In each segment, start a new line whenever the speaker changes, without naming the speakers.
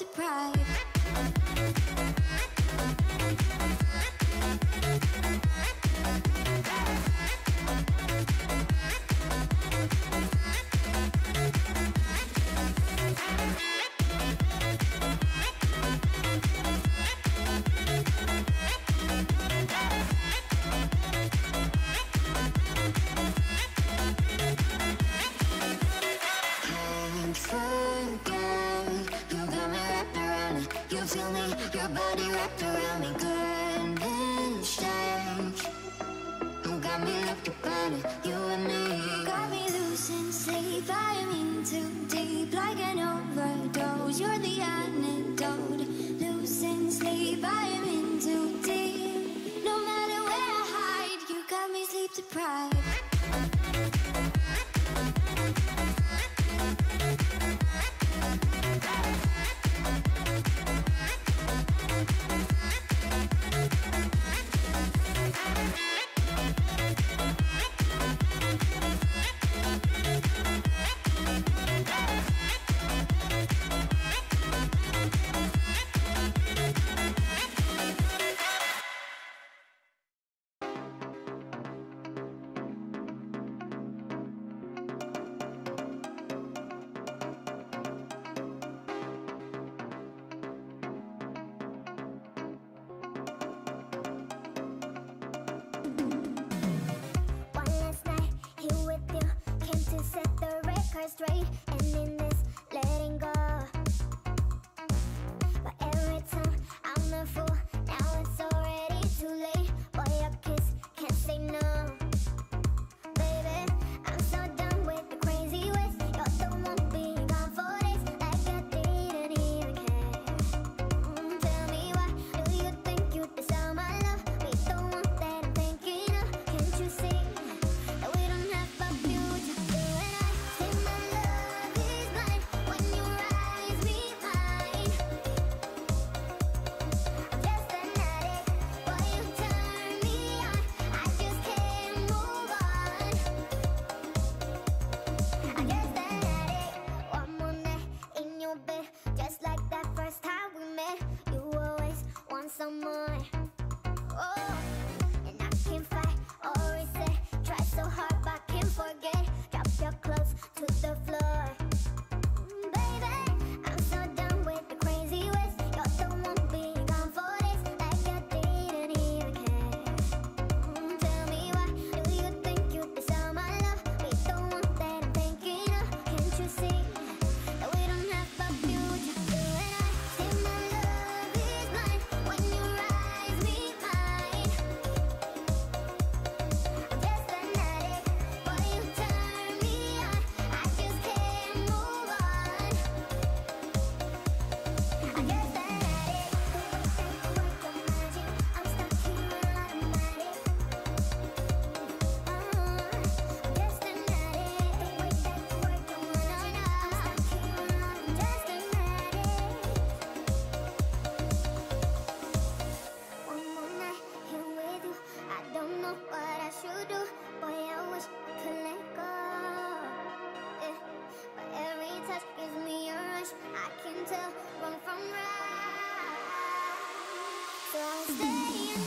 surprise. wrapped around me good and strange. You got me like a it. you and me. Got me losing sleep, I am in too deep, like an overdose. You're the antidote. Losing sleep, I am in too deep. No matter where I hide, you got me sleep deprived. can tell wrong from right. So I'm staying.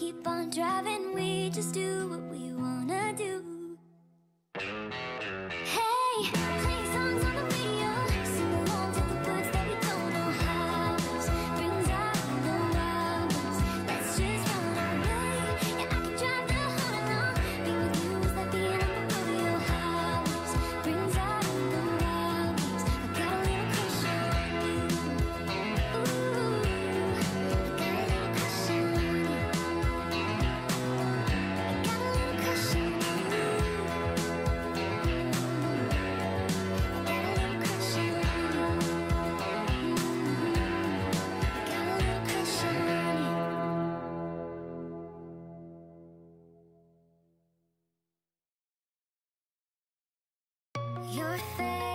keep on driving, we just do what we wanna do. fair